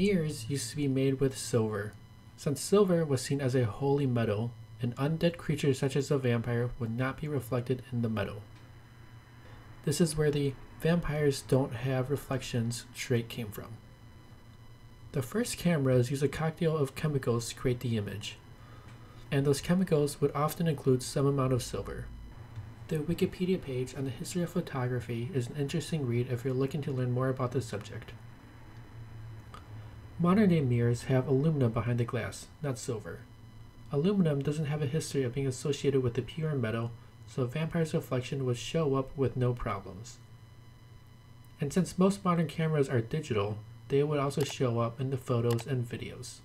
Mirrors used to be made with silver. Since silver was seen as a holy metal, an undead creature such as a vampire would not be reflected in the metal. This is where the vampires don't have reflections trait came from. The first cameras use a cocktail of chemicals to create the image, and those chemicals would often include some amount of silver. The Wikipedia page on the history of photography is an interesting read if you're looking to learn more about this subject. Modern day mirrors have aluminum behind the glass, not silver. Aluminum doesn't have a history of being associated with the pure metal, so a vampire's reflection would show up with no problems. And since most modern cameras are digital, they would also show up in the photos and videos.